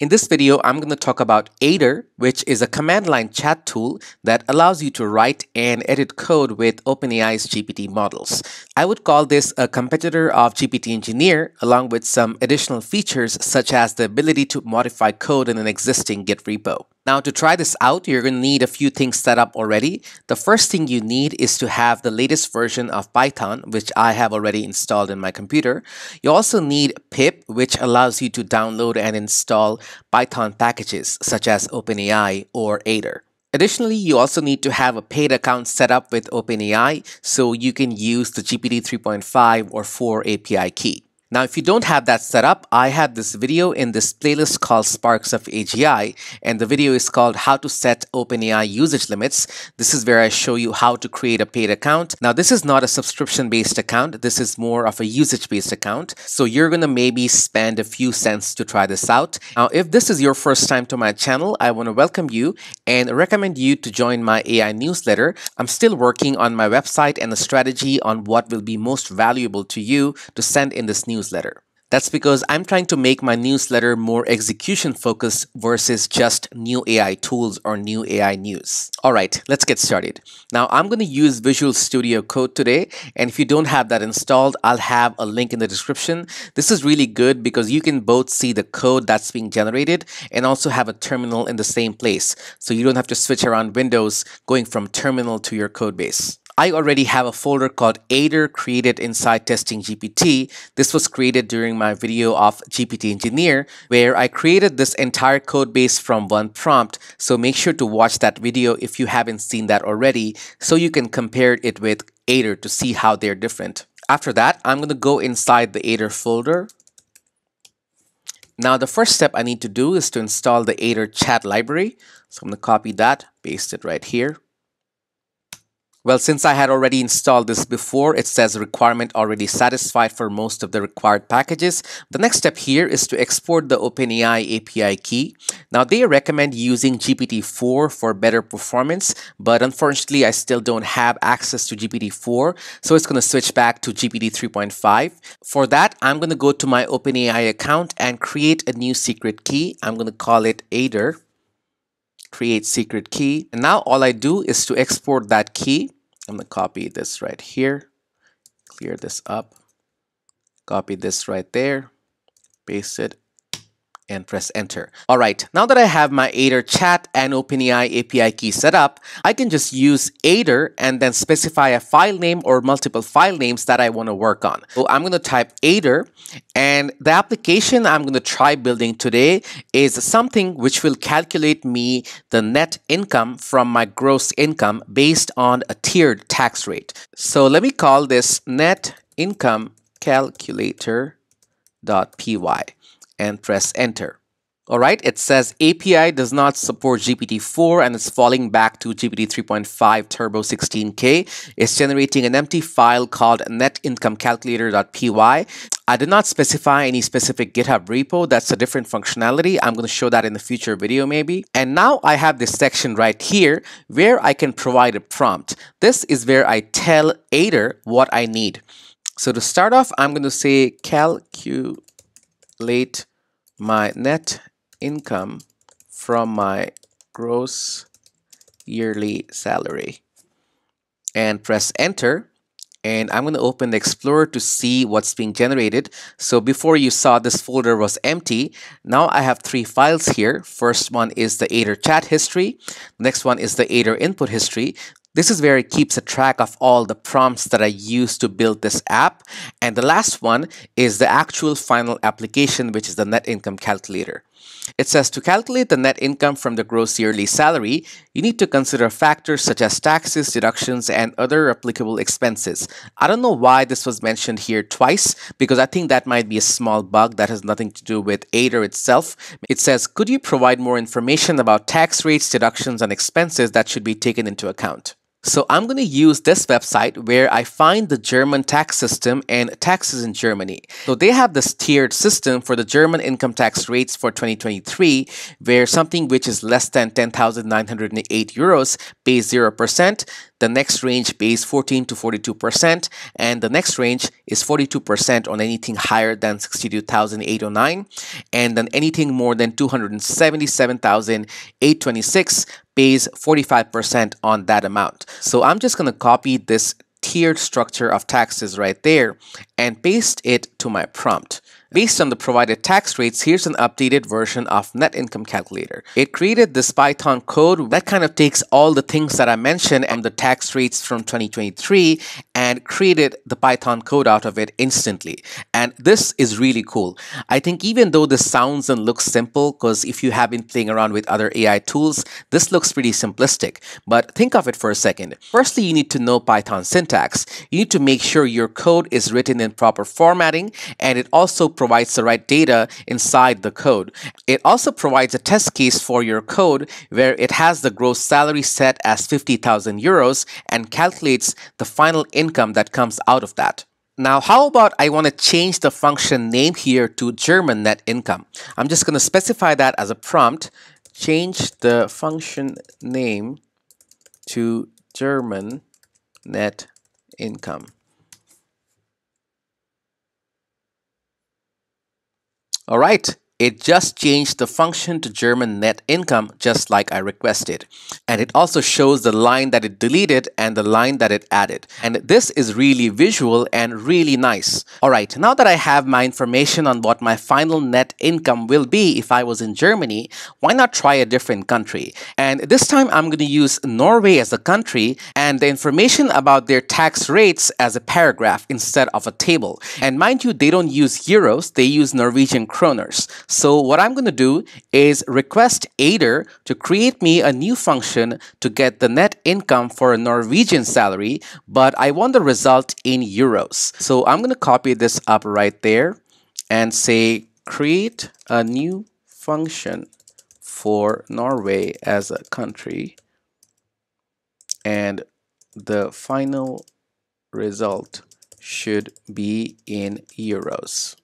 In this video, I'm going to talk about Aider, which is a command line chat tool that allows you to write and edit code with OpenAI's GPT models. I would call this a competitor of GPT Engineer, along with some additional features such as the ability to modify code in an existing Git repo. Now to try this out, you're going to need a few things set up already. The first thing you need is to have the latest version of Python, which I have already installed in my computer. You also need pip, which allows you to download and install Python packages such as OpenAI or Aider. Additionally, you also need to have a paid account set up with OpenAI so you can use the GPT 3.5 or 4 API key. Now, if you don't have that set up, I have this video in this playlist called Sparks of AGI, and the video is called How to Set OpenAI Usage Limits. This is where I show you how to create a paid account. Now, this is not a subscription-based account. This is more of a usage-based account. So you're going to maybe spend a few cents to try this out. Now, if this is your first time to my channel, I want to welcome you and recommend you to join my AI newsletter. I'm still working on my website and a strategy on what will be most valuable to you to send in this newsletter newsletter. That's because I'm trying to make my newsletter more execution focused versus just new AI tools or new AI news. All right, let's get started. Now I'm going to use Visual Studio Code today. And if you don't have that installed, I'll have a link in the description. This is really good because you can both see the code that's being generated and also have a terminal in the same place. So you don't have to switch around windows going from terminal to your code base. I already have a folder called Aider created inside Testing GPT. This was created during my video of GPT Engineer, where I created this entire code base from one prompt. So make sure to watch that video if you haven't seen that already, so you can compare it with Aider to see how they're different. After that, I'm going to go inside the Aider folder. Now, the first step I need to do is to install the Aider chat library. So I'm going to copy that, paste it right here. Well, since I had already installed this before, it says requirement already satisfied for most of the required packages. The next step here is to export the OpenAI API key. Now, they recommend using GPT-4 for better performance, but unfortunately, I still don't have access to GPT-4, so it's going to switch back to GPT 3.5. For that, I'm going to go to my OpenAI account and create a new secret key. I'm going to call it Aider create secret key. And now all I do is to export that key. I'm going to copy this right here, clear this up, copy this right there, paste it, and press enter. All right, now that I have my Aider chat and OpenAI API key set up, I can just use Aider and then specify a file name or multiple file names that I want to work on. So I'm going to type Aider and the application I'm going to try building today is something which will calculate me the net income from my gross income based on a tiered tax rate. So let me call this net income calculator.py and press enter. Alright, it says API does not support GPT-4 and it's falling back to GPT 3.5 Turbo 16K. It's generating an empty file called netincomecalculator.py. I did not specify any specific GitHub repo. That's a different functionality. I'm going to show that in the future video maybe. And now I have this section right here where I can provide a prompt. This is where I tell Aider what I need. So to start off, I'm going to say calculate my net income from my gross yearly salary and press enter and I'm going to open the Explorer to see what's being generated. So before you saw this folder was empty, now I have three files here. First one is the Aider chat history. Next one is the Aider input history. This is where it keeps a track of all the prompts that I used to build this app. And the last one is the actual final application, which is the net income calculator. It says to calculate the net income from the gross yearly salary, you need to consider factors such as taxes, deductions, and other applicable expenses. I don't know why this was mentioned here twice because I think that might be a small bug that has nothing to do with Aider itself. It says, could you provide more information about tax rates, deductions, and expenses that should be taken into account? So I'm going to use this website where I find the German tax system and taxes in Germany. So they have this tiered system for the German income tax rates for 2023 where something which is less than 10,908 euros pays 0%. The next range pays 14 to 42%, and the next range is 42% on anything higher than 62,809, and then anything more than 277,826 pays 45% on that amount. So I'm just going to copy this tiered structure of taxes right there and paste it to my prompt. Based on the provided tax rates, here's an updated version of Net Income Calculator. It created this Python code that kind of takes all the things that I mentioned and the tax rates from 2023 and created the Python code out of it instantly. And this is really cool. I think even though this sounds and looks simple, because if you have been playing around with other AI tools, this looks pretty simplistic. But think of it for a second. Firstly, you need to know Python syntax. You need to make sure your code is written in proper formatting and it also provides the right data inside the code. It also provides a test case for your code where it has the gross salary set as 50,000 euros and calculates the final income that comes out of that. Now, how about I want to change the function name here to German net income? I'm just going to specify that as a prompt. Change the function name to German net income. All right, it just changed the function to German net income just like I requested. And it also shows the line that it deleted and the line that it added. And this is really visual and really nice. All right, now that I have my information on what my final net income will be if I was in Germany, why not try a different country? And this time I'm going to use Norway as a country and the information about their tax rates as a paragraph instead of a table. And mind you, they don't use euros, they use Norwegian kroners. So what I'm going to do is request Aider to create me a new function to get the net income for a Norwegian salary, but I want the result in euros. So I'm going to copy this up right there and say create a new function for Norway as a country and the final result should be in euros.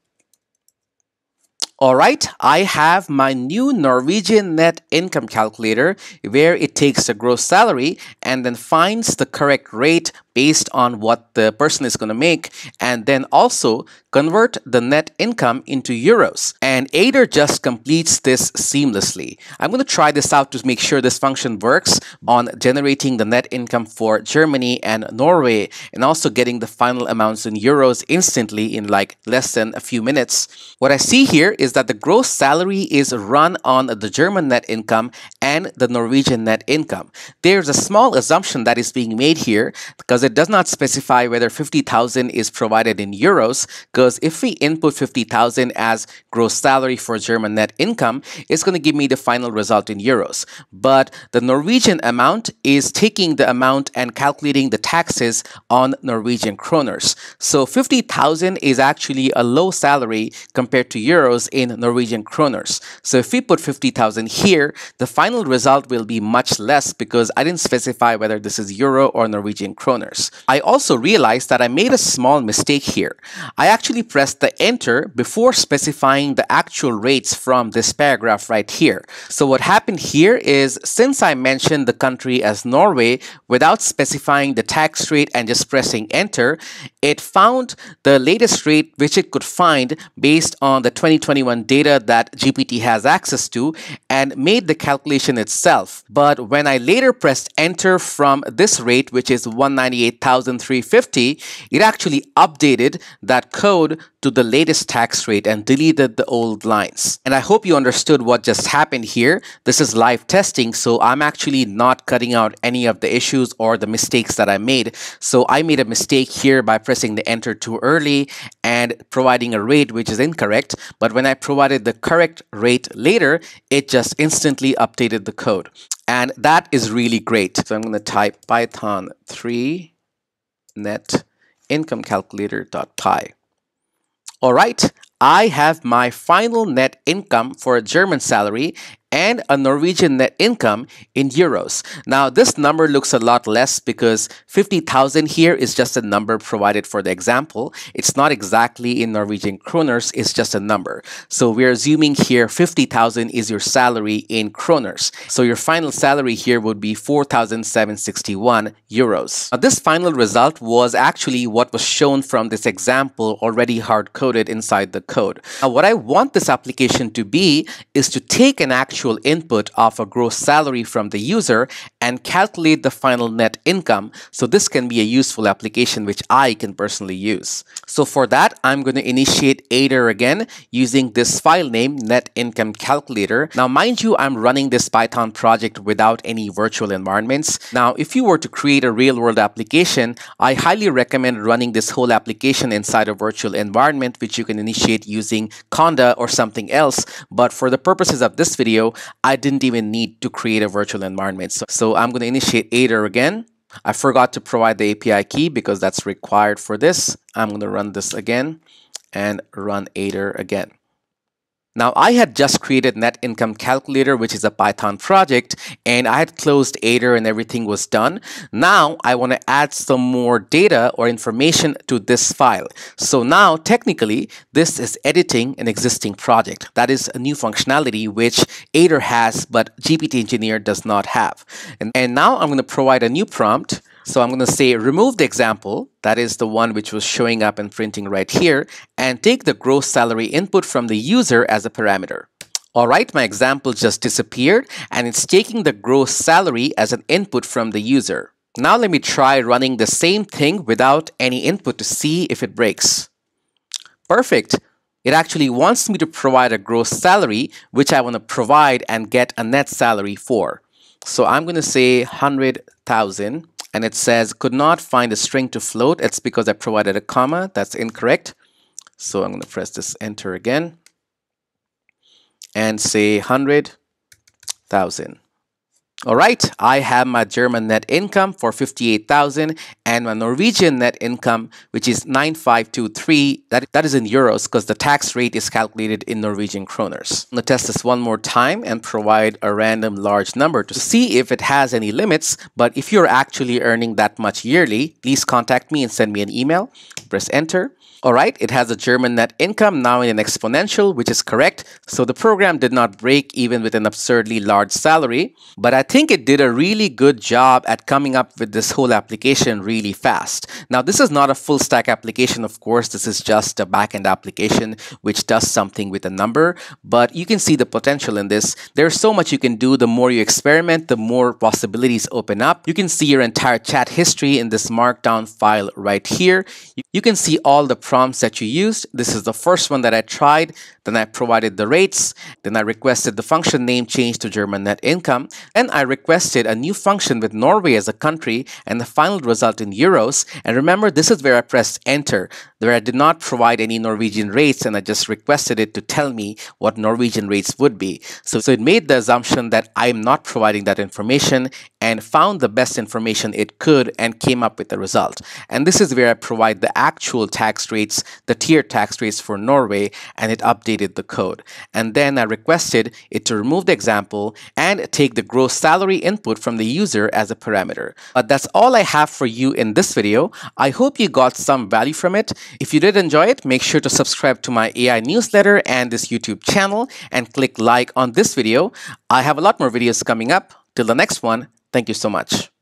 Alright, I have my new Norwegian net income calculator where it takes the gross salary and then finds the correct rate based on what the person is going to make and then also convert the net income into euros. And Aider just completes this seamlessly. I'm going to try this out to make sure this function works on generating the net income for Germany and Norway and also getting the final amounts in euros instantly in like less than a few minutes. What I see here is that the gross salary is run on the German net income and the Norwegian net income. There's a small assumption that is being made here because it does not specify whether 50,000 is provided in euros because if we input 50,000 as gross salary for German net income, it's going to give me the final result in euros. But the Norwegian amount is taking the amount and calculating the taxes on Norwegian kroners. So 50,000 is actually a low salary compared to euros in Norwegian kroners. So if we put 50,000 here, the final result will be much less because I didn't specify whether this is euro or Norwegian kroners. I also realized that I made a small mistake here. I actually pressed the enter before specifying the actual rates from this paragraph right here. So what happened here is since I mentioned the country as Norway without specifying the tax rate and just pressing enter, it found the latest rate which it could find based on the 2021 data that GPT has access to and made the calculation itself. But when I later pressed enter from this rate, which is 198 8,350, it actually updated that code to the latest tax rate and deleted the old lines. And I hope you understood what just happened here. This is live testing, so I'm actually not cutting out any of the issues or the mistakes that I made. So I made a mistake here by pressing the enter too early and providing a rate which is incorrect. But when I provided the correct rate later, it just instantly updated the code. And that is really great. So I'm going to type Python 3 net income calculator.py. All right, I have my final net income for a German salary and a Norwegian net income in euros. Now, this number looks a lot less because 50,000 here is just a number provided for the example. It's not exactly in Norwegian kroners, it's just a number. So we're assuming here 50,000 is your salary in kroners. So your final salary here would be 4,761 euros. Now, this final result was actually what was shown from this example already hard-coded inside the code. Now, what I want this application to be is to take an actual actual input of a gross salary from the user and calculate the final net income. So this can be a useful application which I can personally use. So for that, I'm going to initiate Aider again using this file name net income calculator. Now, mind you, I'm running this Python project without any virtual environments. Now, if you were to create a real world application, I highly recommend running this whole application inside a virtual environment, which you can initiate using Conda or something else. But for the purposes of this video, I didn't even need to create a virtual environment. So, so I'm going to initiate Aider again. I forgot to provide the API key because that's required for this. I'm going to run this again and run Aider again. Now I had just created net income calculator, which is a Python project, and I had closed Aider and everything was done. Now I want to add some more data or information to this file. So now technically this is editing an existing project. That is a new functionality which Aider has, but GPT Engineer does not have. And, and now I'm going to provide a new prompt so I'm going to say remove the example, that is the one which was showing up and printing right here, and take the gross salary input from the user as a parameter. All right, my example just disappeared and it's taking the gross salary as an input from the user. Now let me try running the same thing without any input to see if it breaks. Perfect. It actually wants me to provide a gross salary, which I want to provide and get a net salary for. So I'm going to say 100,000 and it says could not find a string to float. It's because I provided a comma. That's incorrect. So I'm going to press this enter again and say 100,000. All right, I have my German net income for 58,000 and my Norwegian net income, which is 9523. That, that is in euros because the tax rate is calculated in Norwegian kroners. I'm to test this one more time and provide a random large number to see if it has any limits. But if you're actually earning that much yearly, please contact me and send me an email. Press enter. All right, it has a German net income now in an exponential, which is correct. So the program did not break even with an absurdly large salary, but I think it did a really good job at coming up with this whole application really fast. Now, this is not a full stack application, of course. This is just a backend application which does something with a number, but you can see the potential in this. There's so much you can do. The more you experiment, the more possibilities open up. You can see your entire chat history in this markdown file right here. You can see all the prompts that you used. This is the first one that I tried. Then I provided the rates. Then I requested the function name change to German net income. And I requested a new function with Norway as a country and the final result in euros. And remember, this is where I pressed enter, where I did not provide any Norwegian rates and I just requested it to tell me what Norwegian rates would be. So, so it made the assumption that I'm not providing that information and found the best information it could and came up with the result. And this is where I provide the actual tax rates, the tier tax rates for Norway, and it the code. And then I requested it to remove the example and take the gross salary input from the user as a parameter. But that's all I have for you in this video. I hope you got some value from it. If you did enjoy it, make sure to subscribe to my AI newsletter and this YouTube channel and click like on this video. I have a lot more videos coming up. Till the next one, thank you so much.